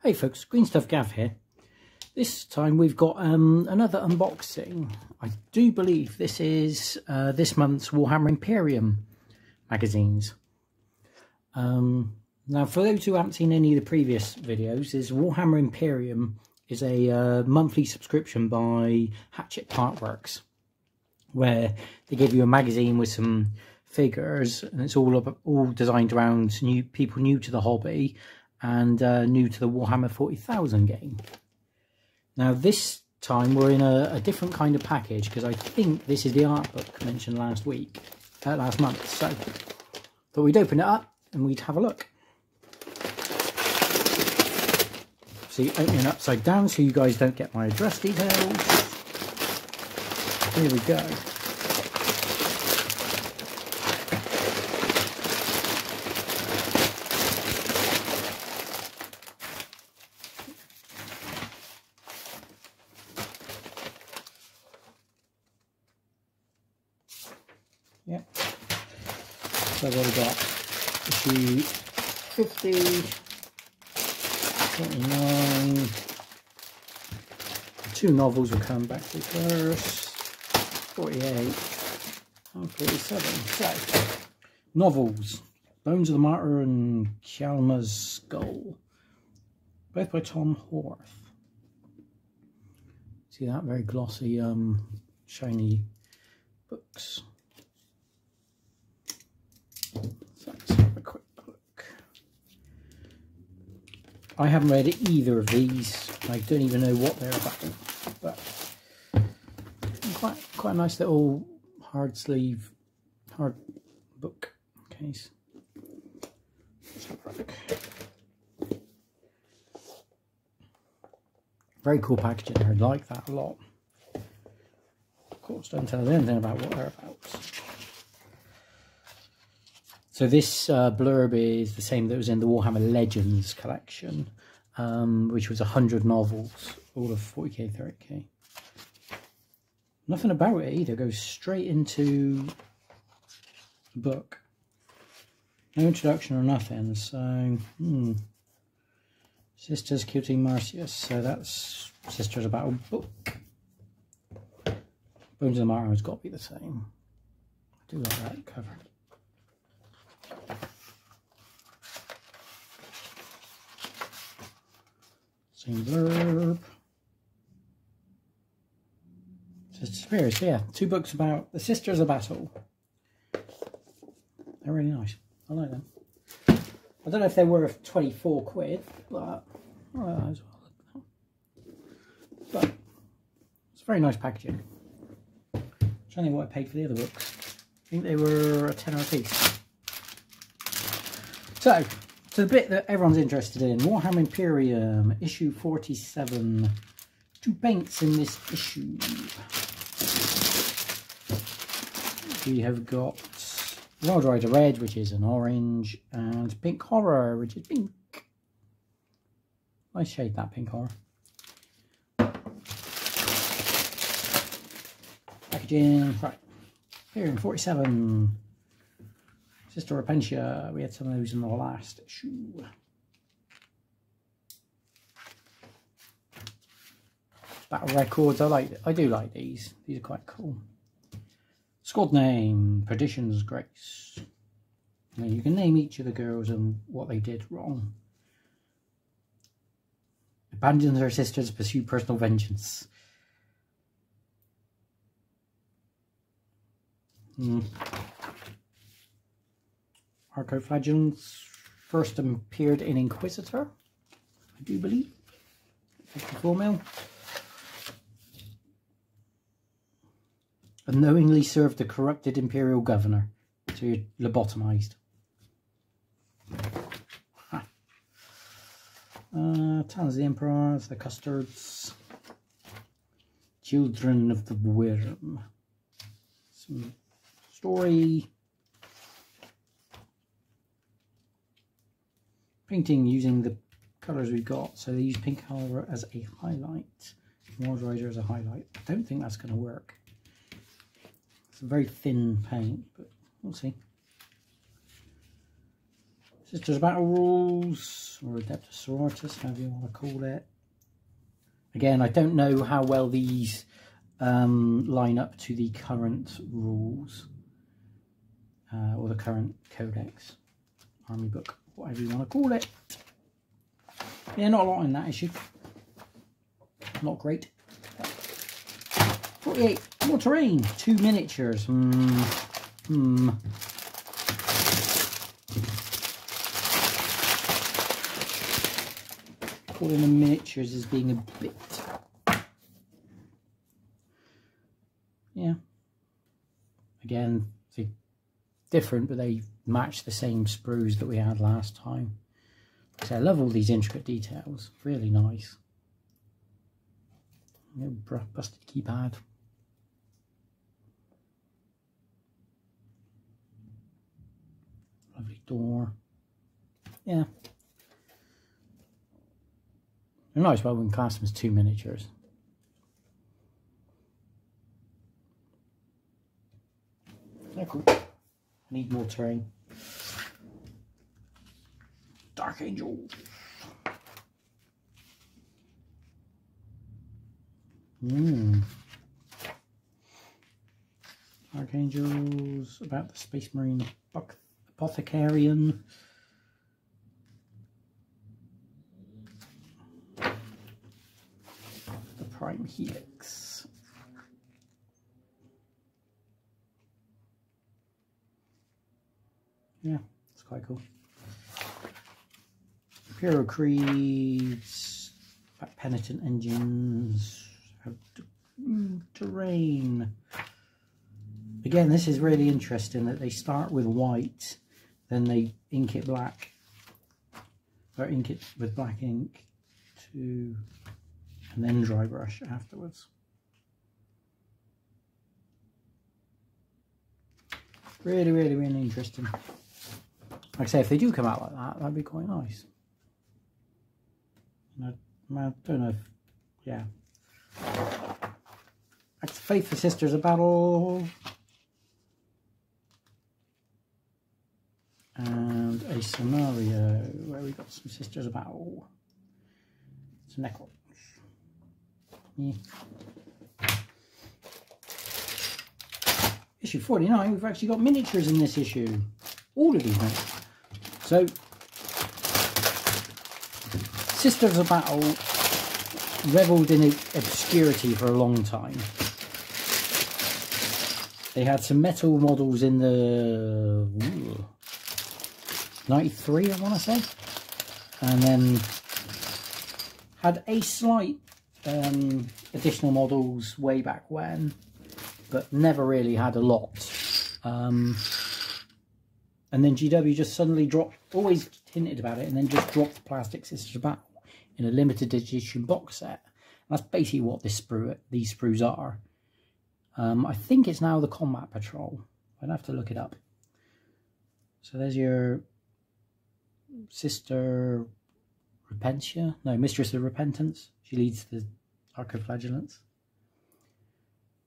Hey folks, Green Stuff Gav here. This time we've got um, another unboxing. I do believe this is uh, this month's Warhammer Imperium magazines. Um, now for those who haven't seen any of the previous videos, is Warhammer Imperium is a uh, monthly subscription by Hachette Partworks where they give you a magazine with some figures and it's all up, all designed around new people new to the hobby and uh, new to the Warhammer 40,000 game. Now this time we're in a, a different kind of package because I think this is the art book mentioned last week, uh, last month. So, but we'd open it up and we'd have a look. See, opening upside down so you guys don't get my address details. Here we go. Yep. So what we got? Issue 50, 29. Two novels will come back to first. 48 and 47. So, novels. Bones of the Martyr and Kjalmar's Skull. Both by Tom Horth. See that? Very glossy, um, shiny books. So let's have a quick look. I haven't read either of these. I don't even know what they're about. But quite quite a nice little hard sleeve, hard book case. Very cool packaging. I like that a lot. Of course, don't tell anything about what they're about. So this uh, blurb is the same that was in the Warhammer Legends collection, um, which was 100 novels, all of 40k, 30k. Nothing about it either, goes straight into the book. No introduction or nothing, so, hmm. Sisters Kilting Marsyas, so that's Sisters About a Book. Bones of the Martyr has got to be the same. I do like that cover. Same blurb. Sister Spears, yeah. Two books about the Sisters of Battle. They're really nice. I like them. I don't know if they're worth 24 quid, but, well, but it's very nice packaging. I'm trying to think what I paid for the other books. I think they were a tenner a piece. So, to the bit that everyone's interested in, Warhammer Imperium, issue 47. Two paints in this issue. We have got Wild Rider Red, which is an orange, and Pink Horror, which is pink. Nice shade, that Pink Horror. Packaging, right. In 47. Sister Repentia, we had some of those in the last issue. Battle records, I like. I do like these. These are quite cool. Squad name, Perdition's Grace. Now you can name each of the girls and what they did wrong. Abandons her sisters pursue personal vengeance. Hmm. Arcoflagellants first appeared in Inquisitor, I do believe. 54 mil. Unknowingly served the corrupted imperial governor. So you're lobotomized. Uh, Towns the Emperor, the Custards. Children of the Worm. Some story. Painting using the colours we've got. So they use pink colour as a highlight. Rider as a highlight. I don't think that's going to work. It's a very thin paint, but we'll see. Sisters Battle Rules, or Adeptus Sororitas, however you want to call it. Again, I don't know how well these um, line up to the current rules, uh, or the current codex, army book, whatever you want to call it. Yeah, not a lot in that issue. Not great. 48, more terrain, two miniatures. Hmm. Hmm. calling them miniatures as being a bit yeah again they're different but they match the same sprues that we had last time so I love all these intricate details really nice busted keypad lovely door yeah they're nice, but I wouldn't class them as two miniatures. They're cool. I need more terrain. Dark Angel. Hmm. Archangels about the Space Marine Apothecarion. The Prime helix. Yeah, it's quite cool. Creeds, Penitent Engines, mm, Terrain. Again, this is really interesting that they start with white, then they ink it black, or ink it with black ink to and then dry brush afterwards. Really, really, really interesting. Like I say, if they do come out like that, that'd be quite nice. I, don't know if, yeah. That's Faith for Sisters of Battle. And a scenario where we got some Sisters of Battle. It's a Necro. Yeah. Issue 49, we've actually got miniatures in this issue. All of these. So, Sisters of Battle revelled in obscurity for a long time. They had some metal models in the ooh, 93, I want to say. And then had a slight um, additional models way back when, but never really had a lot. Um, and then GW just suddenly dropped, always hinted about it, and then just dropped Plastic Sisters of Battle in a limited edition box set. That's basically what this sprue, these sprues are. Um, I think it's now the Combat Patrol. I'd have to look it up. So there's your sister Repentia, no, Mistress of Repentance. She leads the Arcoflagellants.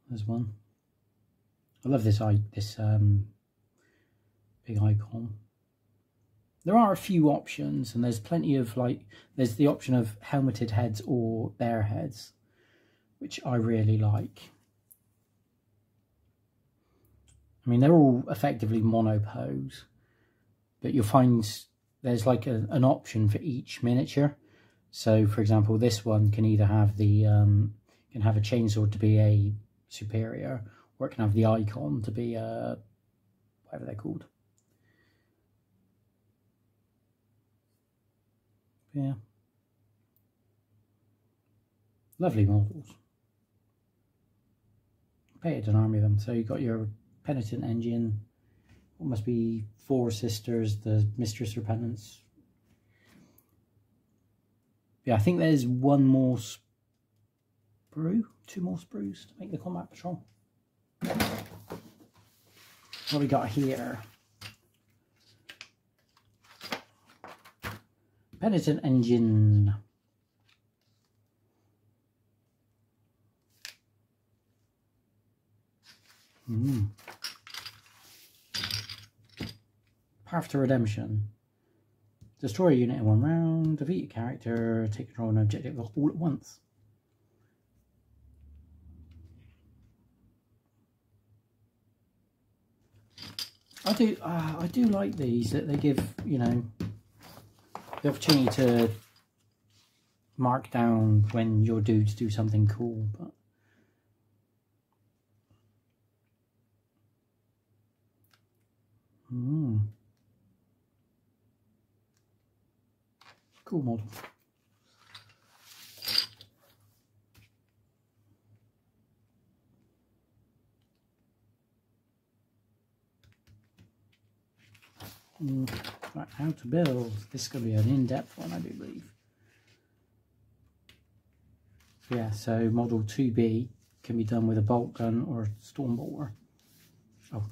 There's one. I love this this um, big icon. There are a few options, and there's plenty of like. There's the option of helmeted heads or bare heads, which I really like. I mean, they're all effectively monopose, but you'll find there's like a, an option for each miniature. So, for example, this one can either have the um, can have a chainsaw to be a superior, or it can have the icon to be a whatever they're called. Yeah, lovely models. Painted an army of them. So you've got your penitent engine. What must be four sisters, the mistress repentance, yeah, I think there's one more sprue, two more sprues to make the combat patrol. What we got here? Penitent engine. Mm. Path to Redemption. Destroy a unit in one round, defeat a character, take control of an objective all at once. I do, uh, I do like these that they give, you know, the opportunity to mark down when your dudes do something cool, but mm. cool model. Mm, right, how to build. This is going to be an in-depth one, I do believe. Yeah, so model 2B can be done with a bolt gun or a storm bolter. Oh.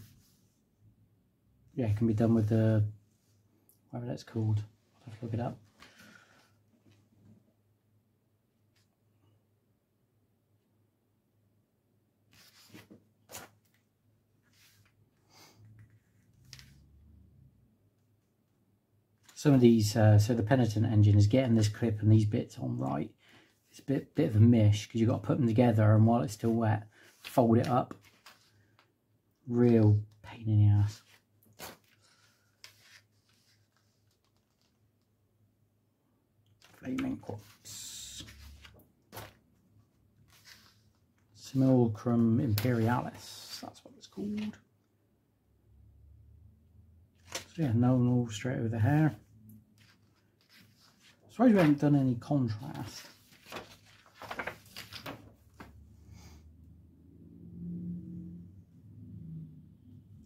Yeah, it can be done with the, whatever that's called. I'll have to look it up. Some of these, uh, so the penitent engine is getting this clip and these bits on right. It's a bit, bit of a mish because you've got to put them together and while it's still wet, fold it up. Real pain in the ass. Flaming Corpse. Simulacrum Imperialis, that's what it's called. So yeah, no all straight over the hair suppose we haven't done any contrast.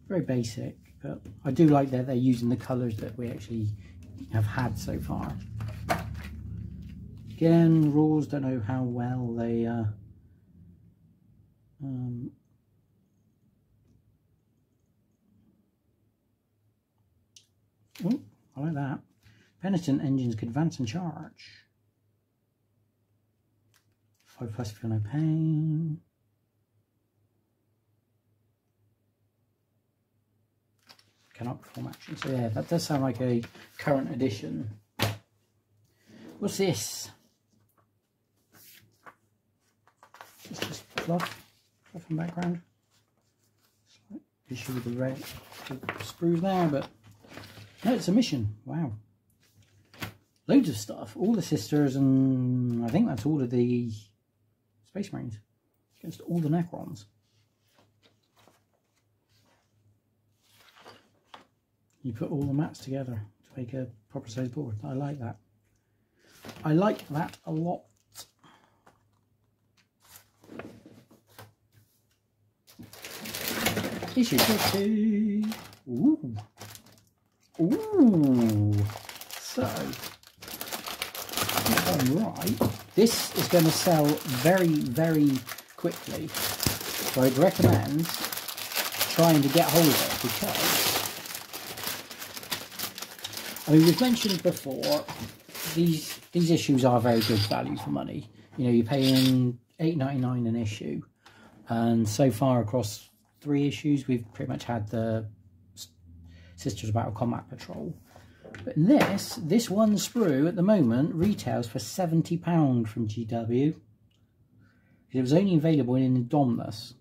Very basic, but I do like that they're using the colours that we actually have had so far. Again, rules don't know how well they uh, um, oh, I like that. Penitent engines could advance and charge. 5 plus feel no pain. Cannot perform action. So yeah, that does sound like a current edition. What's this? Just, just fluff, fluff in background. Slight issue with the red the sprues there, but no, it's a mission. Wow loads of stuff. All the sisters and I think that's all of the Space Marines against all the Necrons. You put all the mats together to make a proper sized board. I like that. I like that a lot. Issue 50. Ooh. Ooh. So, right, this is going to sell very, very quickly. So I'd recommend trying to get hold of it because, I mean, we've mentioned before, these these issues are very good value for money. You know, you're paying eight ninety nine an issue, and so far across three issues, we've pretty much had the Sisters Battle Combat Patrol. But in this, this one sprue at the moment retails for £70 from GW. It was only available in Indominus.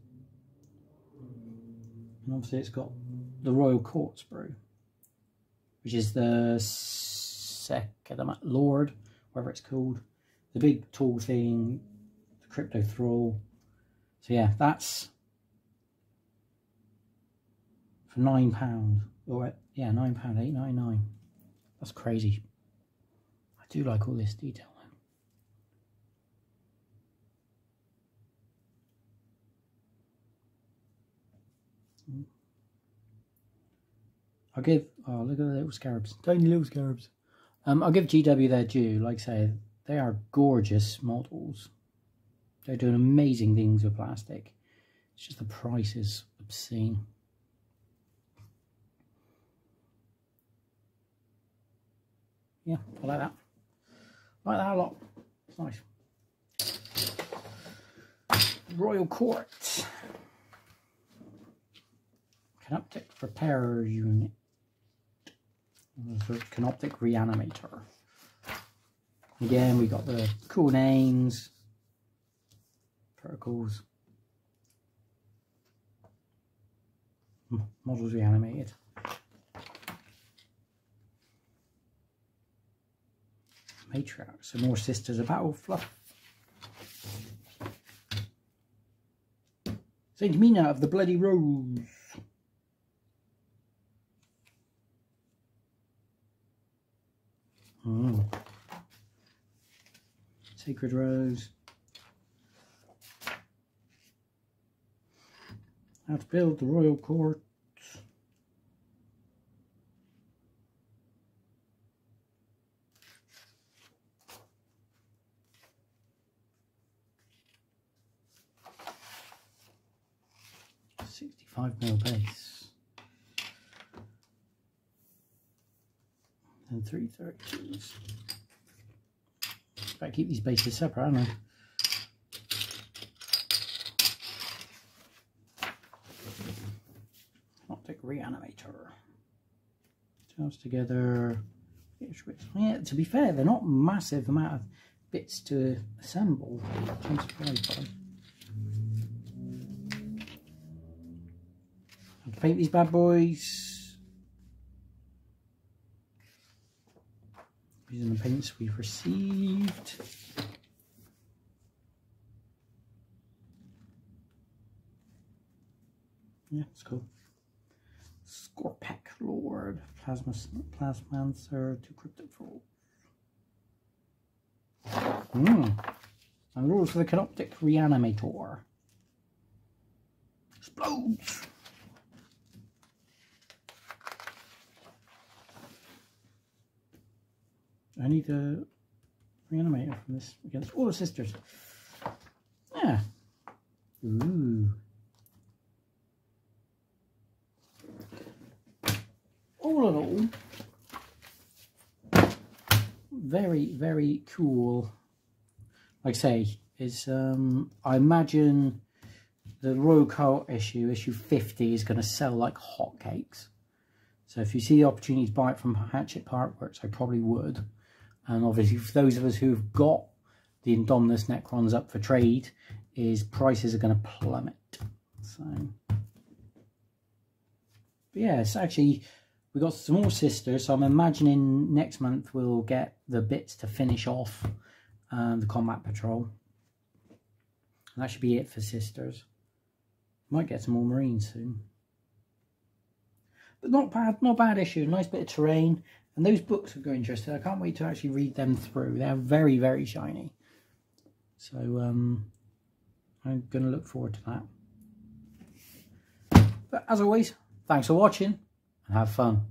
And obviously it's got the Royal Court sprue, which is the second Lord, whatever it's called. The big tall thing, the Cryptothrall. So yeah, that's for £9. Or yeah, £9, eight ninety nine. That's crazy. I do like all this detail. I'll give, oh, look at the little scarabs. Tiny little scarabs. Um, I'll give GW their due. Like I say, they are gorgeous models. They're doing amazing things with plastic. It's just the price is obscene. Yeah, I like that. I Like that a lot. It's nice. Royal Court. Canoptek Repair Unit. The Canoptek Reanimator. Again, we got the cool names, protocols, models reanimated. Matriarch, some more Sisters of Battle fluff. Saint Mina of the Bloody Rose. Mm. Sacred Rose. How to build the Royal Court. And three thirties. Better keep these bases separate, aren't I? Optic Reanimator. Gels together. Yeah, to be fair, they're not massive amount of bits to assemble. I'm surprised by. Have to paint these bad boys. Using the paints we've received. Yeah, it's cool. Skorpekh Lord, Plasma Plasmancer, two Cryptic Fold. Hmm. And rules for the Canoptek Reanimator. Explodes! I need to reanimate her from this against all the sisters. Yeah. Ooh. All in all, very, very cool. Like I say, is um, I imagine the Royal Cult issue, issue 50, is going to sell like hotcakes. So if you see the opportunity to buy it from Hachette Partworks, I probably would. And obviously for those of us who've got the Indominus Necrons up for trade, is prices are going to plummet. So, but yeah, it's actually, we got some more sisters, so I'm imagining next month we'll get the bits to finish off um, the Combat Patrol. And that should be it for sisters. Might get some more Marines soon. But not bad, not bad issue. Nice bit of terrain. And those books are going interesting. I can't wait to actually read them through. They're very, very shiny. So um, I'm going to look forward to that. But as always, thanks for watching and have fun.